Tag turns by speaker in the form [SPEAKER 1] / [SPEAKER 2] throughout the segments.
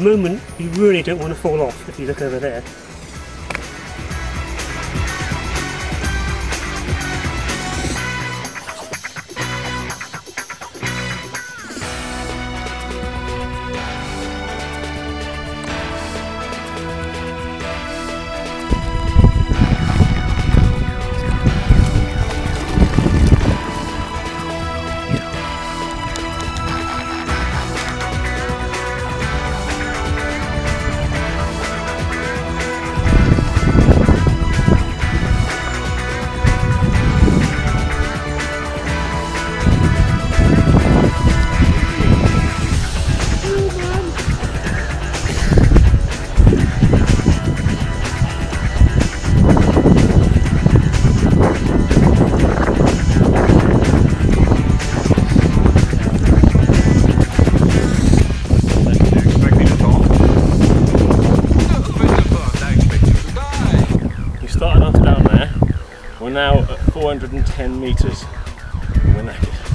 [SPEAKER 1] moment you really don't want to fall off if you look over there.
[SPEAKER 2] Down there. We're now at 410 metres. We're knackered.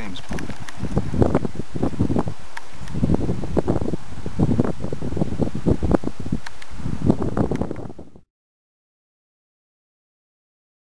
[SPEAKER 2] James Bond.